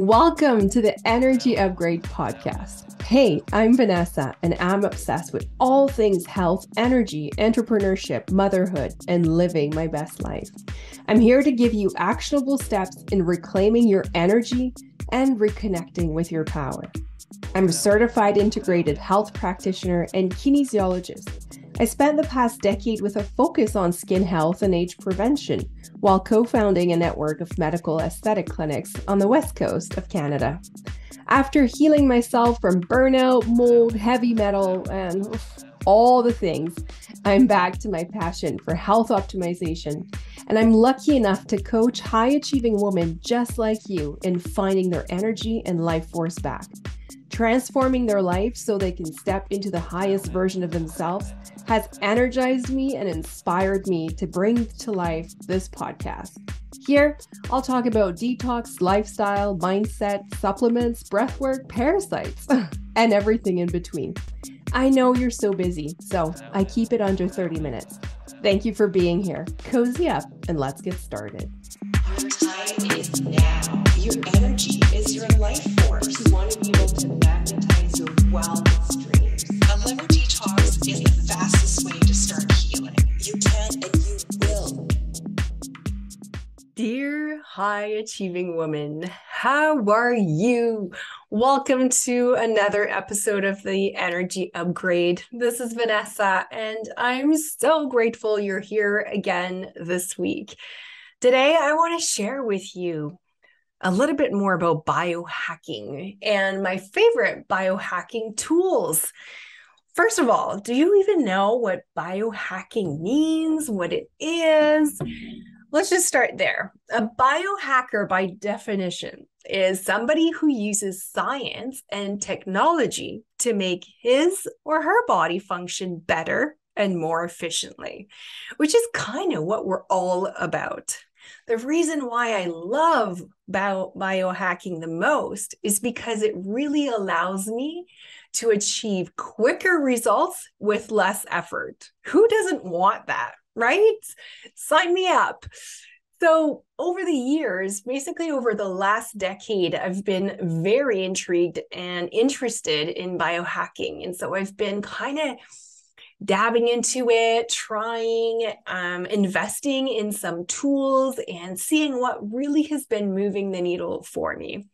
Welcome to the Energy Upgrade Podcast. Hey, I'm Vanessa, and I'm obsessed with all things health, energy, entrepreneurship, motherhood, and living my best life. I'm here to give you actionable steps in reclaiming your energy and reconnecting with your power. I'm a certified integrated health practitioner and kinesiologist. I spent the past decade with a focus on skin health and age prevention while co founding a network of medical aesthetic clinics on the west coast of Canada. After healing myself from burnout, mold, heavy metal, and all the things, I'm back to my passion for health optimization. And I'm lucky enough to coach high achieving women just like you in finding their energy and life force back transforming their life so they can step into the highest version of themselves has energized me and inspired me to bring to life this podcast. Here, I'll talk about detox, lifestyle, mindset, supplements, breathwork, parasites, and everything in between. I know you're so busy, so I keep it under 30 minutes. Thank you for being here. Cozy up and let's get started. Achieving woman, how are you? Welcome to another episode of the Energy Upgrade. This is Vanessa, and I'm so grateful you're here again this week. Today, I want to share with you a little bit more about biohacking and my favorite biohacking tools. First of all, do you even know what biohacking means, what it is? Let's just start there. A biohacker, by definition, is somebody who uses science and technology to make his or her body function better and more efficiently, which is kind of what we're all about. The reason why I love bio, biohacking the most is because it really allows me to achieve quicker results with less effort. Who doesn't want that, right? Sign me up. So, over the years, basically over the last decade, I've been very intrigued and interested in biohacking. And so I've been kind of dabbing into it, trying, um, investing in some tools, and seeing what really has been moving the needle for me.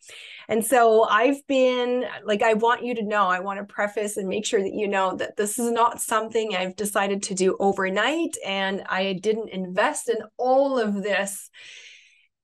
And so I've been like, I want you to know, I want to preface and make sure that you know that this is not something I've decided to do overnight. And I didn't invest in all of this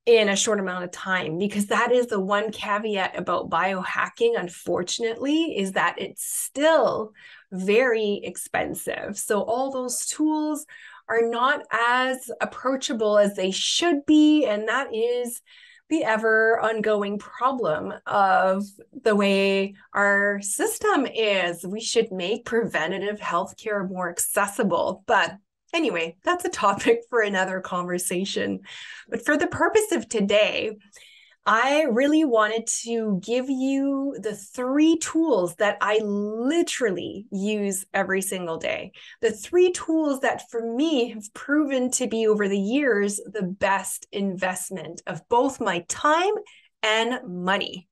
in a short amount of time because that is the one caveat about biohacking unfortunately is that it's still very expensive. So all those tools are not as approachable as they should be. And that is the ever ongoing problem of the way our system is. We should make preventative healthcare more accessible. But anyway, that's a topic for another conversation. But for the purpose of today, I really wanted to give you the three tools that I literally use every single day. The three tools that for me have proven to be over the years the best investment of both my time and money.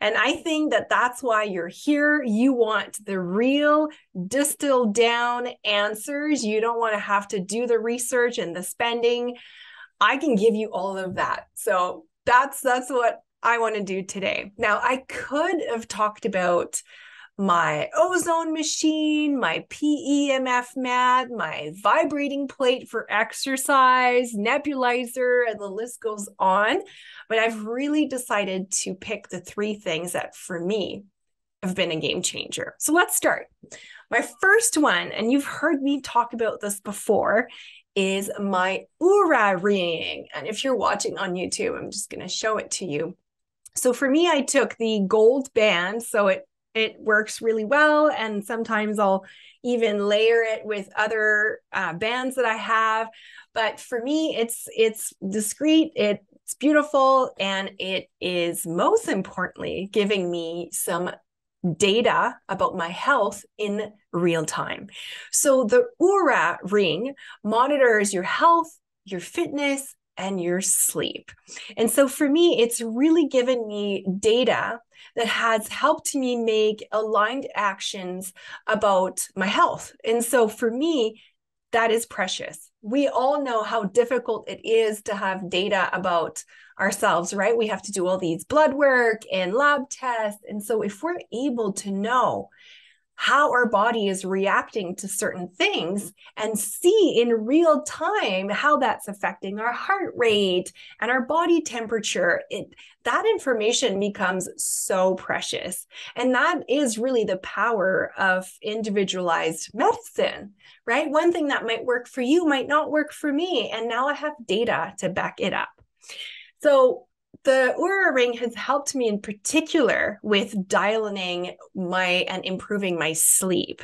And I think that that's why you're here. You want the real distilled down answers. You don't want to have to do the research and the spending. I can give you all of that. So that's that's what I want to do today. Now, I could have talked about my ozone machine, my PEMF mat, my vibrating plate for exercise, nebulizer, and the list goes on. But I've really decided to pick the three things that for me have been a game changer. So let's start. My first one, and you've heard me talk about this before, is my Oura ring. And if you're watching on YouTube, I'm just going to show it to you. So for me, I took the gold band. So it it works really well. And sometimes I'll even layer it with other uh, bands that I have. But for me, it's it's discreet. It's beautiful, and it is most importantly giving me some data about my health in real time. So the Oura ring monitors your health, your fitness, and your sleep. And so for me, it's really given me data that has helped me make aligned actions about my health. And so for me, that is precious. We all know how difficult it is to have data about ourselves, right? We have to do all these blood work and lab tests. And so if we're able to know how our body is reacting to certain things and see in real time how that's affecting our heart rate and our body temperature it that information becomes so precious. And that is really the power of individualized medicine right? One thing that might work for you might not work for me and now i have data to back it up. So the Oura ring has helped me in particular with dialing my and improving my sleep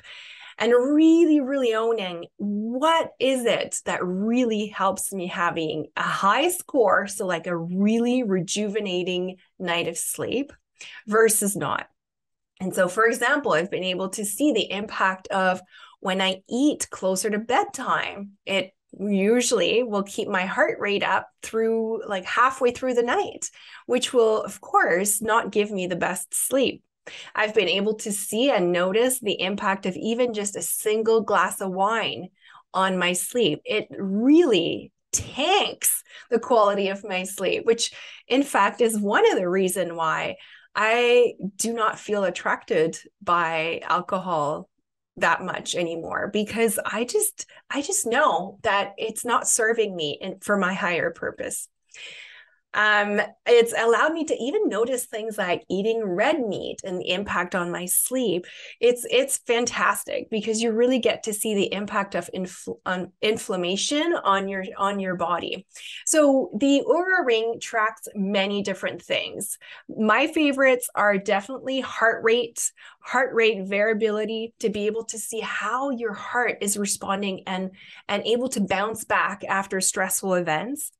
and really really owning what is it that really helps me having a high score so like a really rejuvenating night of sleep versus not. And so for example i've been able to see the impact of when i eat closer to bedtime it usually will keep my heart rate up through like halfway through the night, which will, of course, not give me the best sleep. I've been able to see and notice the impact of even just a single glass of wine on my sleep. It really tanks the quality of my sleep, which in fact is one of the reason why I do not feel attracted by alcohol that much anymore because I just I just know that it's not serving me in, for my higher purpose um, it's allowed me to even notice things like eating red meat and the impact on my sleep. It's it's fantastic because you really get to see the impact of infl- on inflammation on your on your body. So the Oura Ring tracks many different things. My favorites are definitely heart rate, heart rate variability to be able to see how your heart is responding and and able to bounce back after stressful events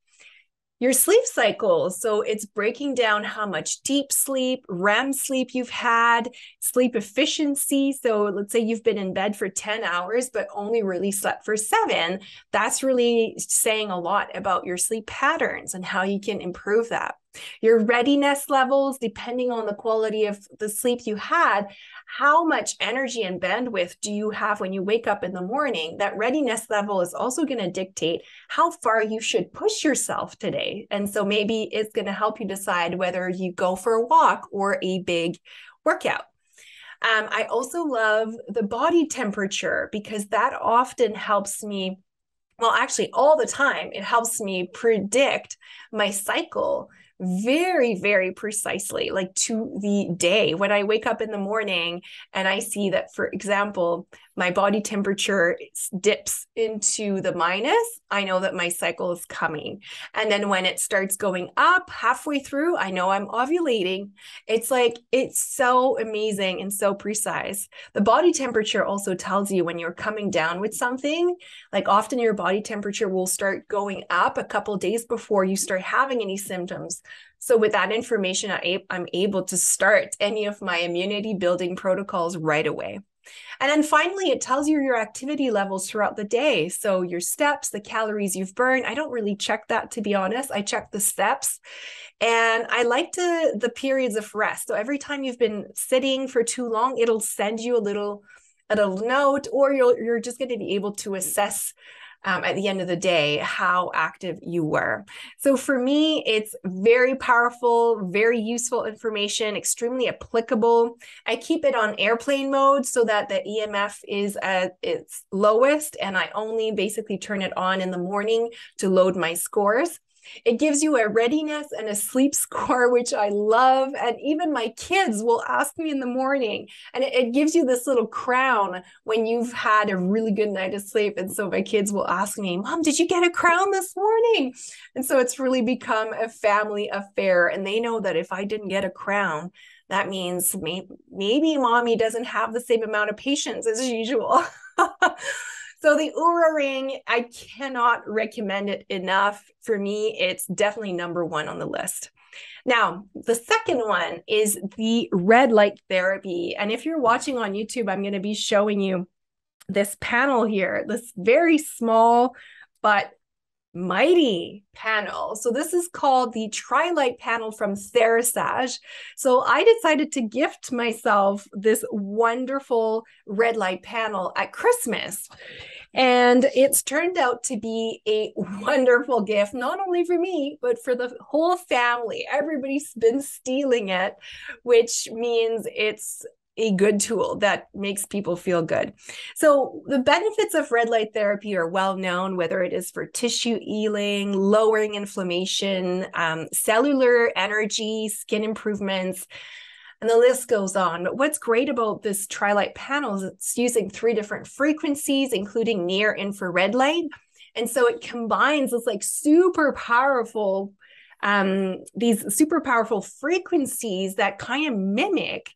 your sleep cycle. So it's breaking down how much deep sleep, REM sleep you've had, sleep efficiency. So let's say you've been in bed for 10 hours, but only really slept for seven. That's really saying a lot about your sleep patterns and how you can improve that. Your readiness levels, depending on the quality of the sleep you had, how much energy and bandwidth do you have when you wake up in the morning? That readiness level is also going to dictate how far you should push yourself today. And so maybe it's going to help you decide whether you go for a walk or a big workout. Um, I also love the body temperature because that often helps me well, actually, all the time, it helps me predict my cycle very, very precisely, like to the day. When I wake up in the morning and I see that, for example, my body temperature dips into the minus, I know that my cycle is coming. And then when it starts going up halfway through, I know I'm ovulating. It's like, it's so amazing and so precise. The body temperature also tells you when you're coming down with something. Like often your body temperature will start going up a couple days before you start having any symptoms. So with that information, I, I'm able to start any of my immunity building protocols right away. And then finally, it tells you your activity levels throughout the day. So your steps, the calories you've burned. I don't really check that to be honest. I check the steps. And I like to the periods of rest. So every time you've been sitting for too long, it'll send you a little a little note, or you'll you're just going to be able to assess um, at the end of the day how active you were. So for me, it's very powerful, very useful information, extremely applicable. I keep it on airplane mode so that the EMF is at its lowest, and I only basically turn it on in the morning to load my scores. It gives you a readiness and a sleep score, which I love. And even my kids will ask me in the morning, and it, it, gives you this little crown when you've had a really good night of sleep. And so my kids will ask me, Mom, did you get a crown this morning? And so it's really become a family affair. And they know that if I didn't get a crown, that means maybe, maybe mommy doesn't have the same amount of patience as usual. So the Oura Ring, I cannot recommend it enough. For me, it's definitely number one on the list. Now, the second one is the red light therapy. And if you're watching on YouTube, I'm going to be showing you this panel here, this very small but mighty panel. So this is called the Tri-Light panel from Therasage. So I decided to gift myself this wonderful red light panel at Christmas. And it's turned out to be a wonderful gift, not only for me, but for the whole family. Everybody's been stealing it, which means it's a good tool that makes people feel good. So, the benefits of red light therapy are well known, whether it is for tissue healing, lowering inflammation, um, cellular energy, skin improvements, and the list goes on. But what's great about this Tri-Light panel is it's using three different frequencies, including near infrared light. And so it combines this like super powerful, um, these super powerful frequencies that kind of mimic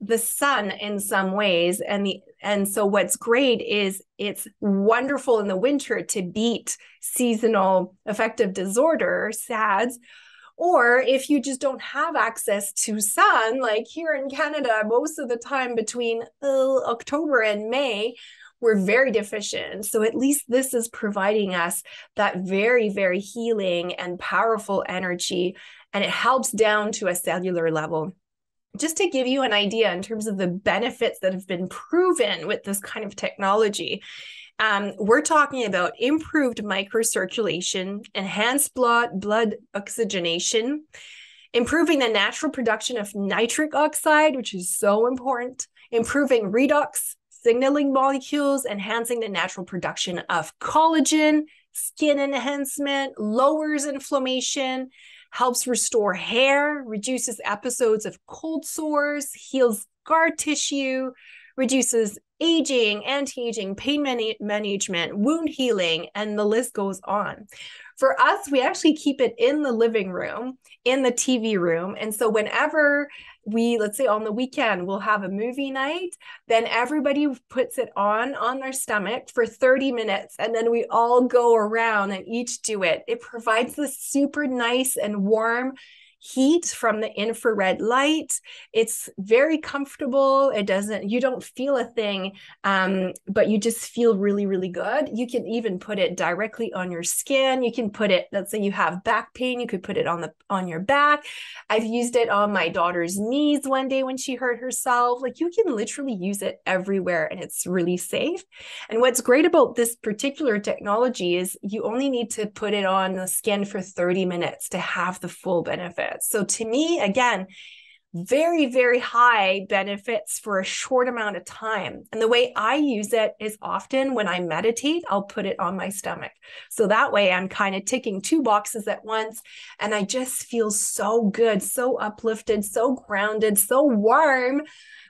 the sun in some ways. And the and so what's great is it's wonderful in the winter to beat seasonal affective disorder sads or if you just don't have access to sun like here in canada most of the time between uh, october and may we're very deficient. So at least this is providing us that very very healing and powerful energy and it helps down to a cellular level just to give you an idea in terms of the benefits that have been proven with this kind of technology, um, we're talking about improved microcirculation, enhanced blood blood oxygenation, improving the natural production of nitric oxide, which is so important, improving redox signaling molecules, enhancing the natural production of collagen, skin enhancement, lowers inflammation, helps restore hair, reduces episodes of cold sores, heals scar tissue, reduces aging, anti aging, pain man- management, wound healing, and the list goes on. For us, we actually keep it in the living room, in the TV room. And so whenever we let's say on the weekend we'll have a movie night then everybody puts it on on their stomach for 30 minutes and then we all go around and each do it. It provides this super nice and warm heat from the infrared light. It's very comfortable. It doesn't, you don't feel a thing, um, but you just feel really, really good. You can even put it directly on your skin. You can put it, let's say you have back pain, you could put it on the on your back. I've used it on my daughter's knees one day when she hurt herself. Like you can literally use it everywhere and it's really safe. And what's great about this particular technology is you only need to put it on the skin for 30 minutes to have the full benefit. So to me, again, very, very high benefits for a short amount of time. And the way I use it is often when I meditate, I'll put it on my stomach. So that way I'm kind of ticking two boxes at once. And I just feel so good, so uplifted, so grounded, so warm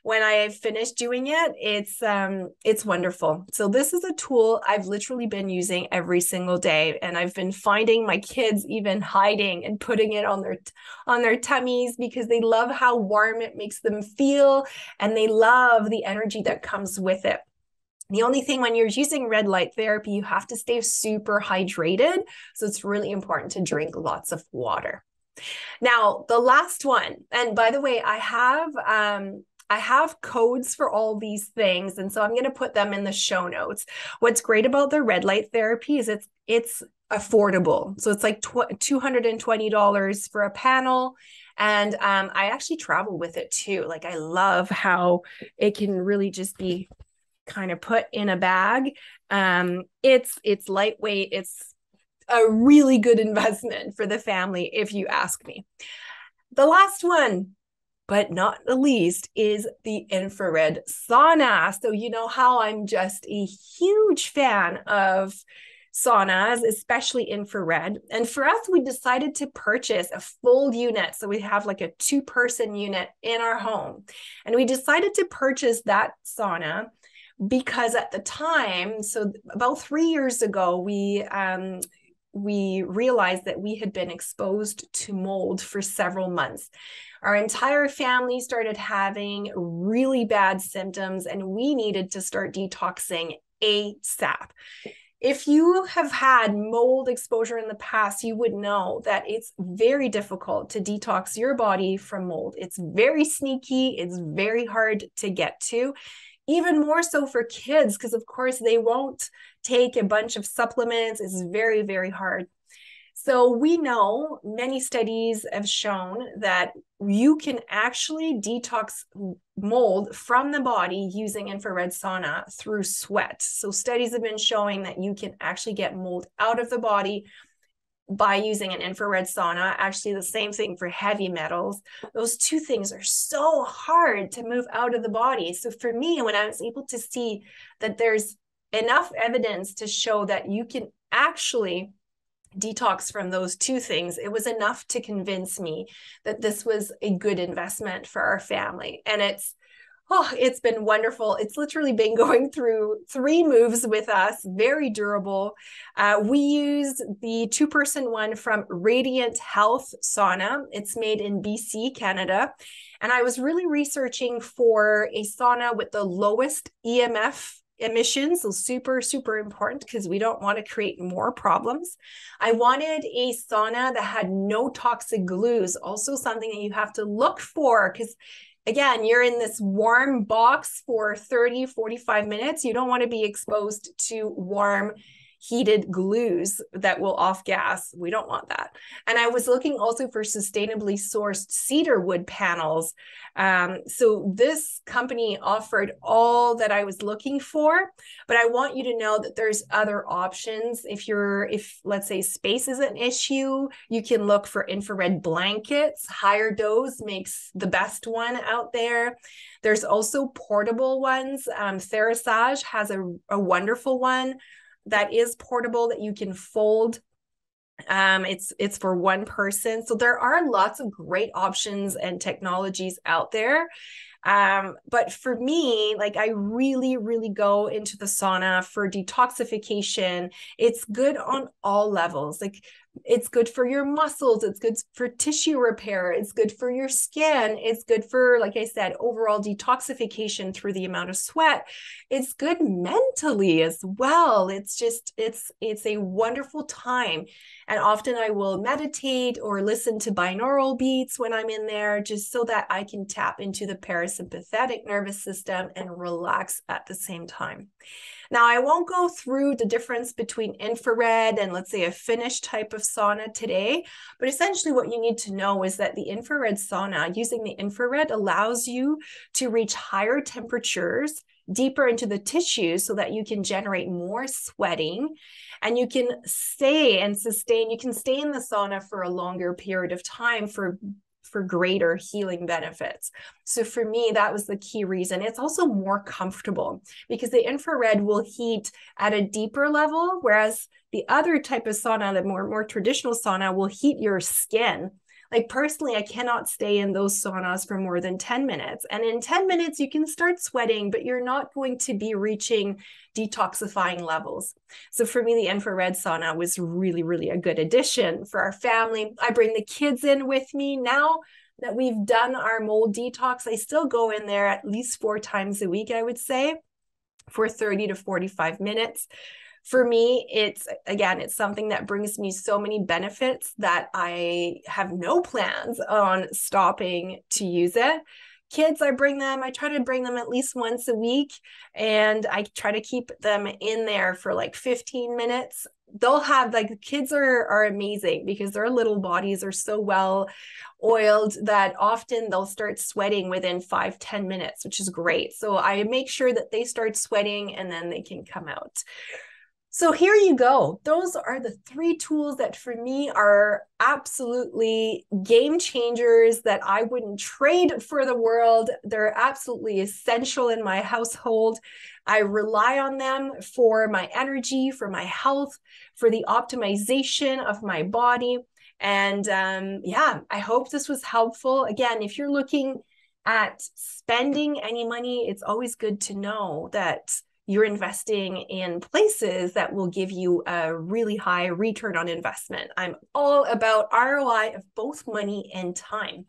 when I finish doing it, it's um it's wonderful. So this is a tool I've literally been using every single day and I've been finding my kids even hiding and putting it on their on their tummies because they love how warm it makes them feel and they love the energy that comes with it. The only thing when you're using red light therapy, you have to stay super hydrated. So it's really important to drink lots of water. Now, the last one, and by the way, I have um, I have codes for all these things, and so I'm going to put them in the show notes. What's great about the red light therapy is it's it's affordable. So it's like tw- $220 for a panel. And um, I actually travel with it too. Like I love how it can really just be kind of put in a bag. Um, it's it's lightweight. It's a really good investment for the family, if you ask me. The last one, but not the least is the infrared sauna. So, you know how I'm just a huge fan of saunas, especially infrared. And for us, we decided to purchase a full unit. So we have like a two person unit in our home. And we decided to purchase that sauna because at the time, so about three years ago, we, um, we realized that we had been exposed to mold for several months. Our entire family started having really bad symptoms, and we needed to start detoxing ASAP. If you have had mold exposure in the past, you would know that it's very difficult to detox your body from mold. It's very sneaky, it's very hard to get to even more so for kids, because of course they won't take a bunch of supplements. It's very, very hard. So we know many studies have shown that you can actually detox mold from the body using infrared sauna through sweat. So studies have been showing that you can actually get mold out of the body by using an infrared sauna. Actually, the same thing for heavy metals. Those two things are so hard to move out of the body. So for me, when I was able to see that there's enough evidence to show that you can actually detox from those two things, it was enough to convince me that this was a good investment for our family. And it's oh, it's been wonderful. It's literally been going through three moves with us, very durable. Uh, we used the two person one from Radiant Health Sauna. It's made in BC, Canada. And I was really researching for a sauna with the lowest EMF emissions so super super important because we don't want to create more problems i wanted a sauna that had no toxic glues also something that you have to look for because again, you're in this warm box for 30, 45 minutes. You don't want to be exposed to warm heated glues that will off gas. We don't want that. And I was looking also for sustainably sourced cedar wood panels. Um, so this company offered all that I was looking for, but I want you to know that there's other options. If you're, if let's say space is an issue, you can look for infrared blankets. HigherDose makes the best one out there. There's also portable ones. Um, Therasage has a, a wonderful one that is portable that you can fold. Um it's it's for one person. So there are lots of great options and technologies out there. Um but for me like i really really go into the sauna for detoxification. It's good on all levels. Like it's good for your muscles it's good for tissue repair it's good for your skin it's good for like i said overall detoxification through the amount of sweat. It's good mentally as well. It's just it's it's a wonderful time. And often i will meditate or listen to binaural beats when i'm in there just so that i can tap into the parasympathetic nervous system and relax at the same time now, I won't go through the difference between infrared and let's say a Finnish type of sauna today, but essentially what you need to know is that the infrared sauna, using the infrared allows you to reach higher temperatures deeper into the tissues so that you can generate more sweating and you can stay and sustain you can stay in the sauna for a longer period of time for for greater healing benefits. So for me, that was the key reason. It's also more comfortable because the infrared will heat at a deeper level, whereas the other type of sauna, the more, more traditional sauna, will heat your skin like personally, I cannot stay in those saunas for more than 10 minutes. And in 10 minutes, you can start sweating, but you're not going to be reaching detoxifying levels. So for me, the infrared sauna was really, really a good addition for our family. I bring the kids in with me now that we've done our mold detox. I still go in there at least four times a week, I would say, for 30 to 45 minutes for me, it's again, it's something that brings me so many benefits that I have no plans on stopping to use it. Kids, I bring them, I try to bring them at least once a week, and I try to keep them in there for like 15 minutes. They'll have like kids are are amazing because their little bodies are so well oiled that often they'll start sweating within five ten minutes, which is great. So I make sure that they start sweating and then they can come out. So here you go. Those are the three tools that for me are absolutely game changers that I wouldn't trade for the world. They're absolutely essential in my household. I rely on them for my energy, for my health, for the optimization of my body. And um, yeah, I hope this was helpful. Again, if you're looking at spending any money, it's always good to know that you're investing in places that will give you a really high return on investment. I'm all about ROI of both money and time.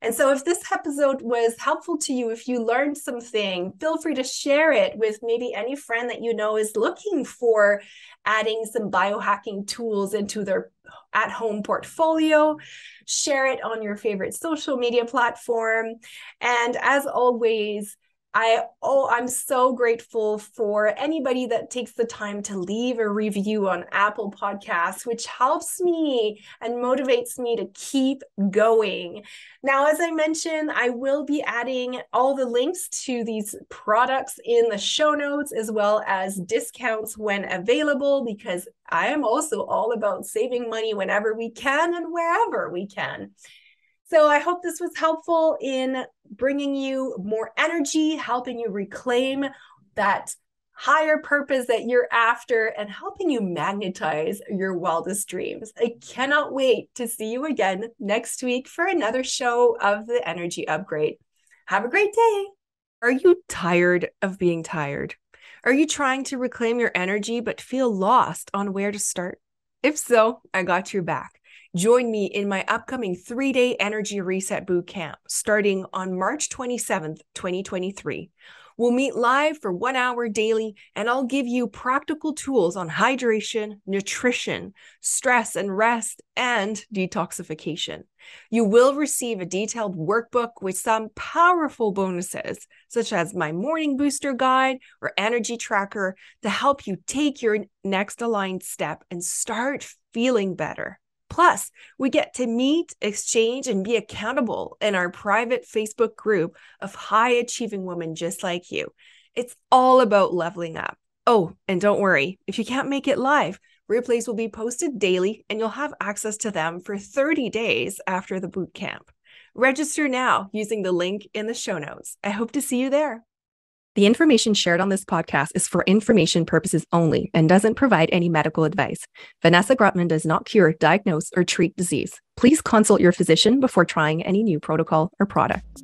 And so, if this episode was helpful to you, if you learned something, feel free to share it with maybe any friend that you know is looking for adding some biohacking tools into their at home portfolio. Share it on your favorite social media platform. And as always, I oh I'm so grateful for anybody that takes the time to leave a review on Apple Podcasts which helps me and motivates me to keep going. Now as I mentioned, I will be adding all the links to these products in the show notes as well as discounts when available because I am also all about saving money whenever we can and wherever we can. So I hope this was helpful in bringing you more energy, helping you reclaim that higher purpose that you're after, and helping you magnetize your wildest dreams. I cannot wait to see you again next week for another show of the Energy Upgrade. Have a great day. Are you tired of being tired? Are you trying to reclaim your energy but feel lost on where to start? If so, I got your back. Join me in my upcoming three day energy reset boot camp starting on March 27th, 2023. We'll meet live for one hour daily, and I'll give you practical tools on hydration, nutrition, stress and rest, and detoxification. You will receive a detailed workbook with some powerful bonuses, such as my morning booster guide or energy tracker, to help you take your next aligned step and start feeling better. Plus, we get to meet, exchange, and be accountable in our private Facebook group of high achieving women just like you. It's all about leveling up. Oh, and don't worry, if you can't make it live, replays will be posted daily and you'll have access to them for 30 days after the boot camp. Register now using the link in the show notes. I hope to see you there. The information shared on this podcast is for information purposes only and doesn't provide any medical advice. Vanessa Grutman does not cure, diagnose, or treat disease. Please consult your physician before trying any new protocol or product.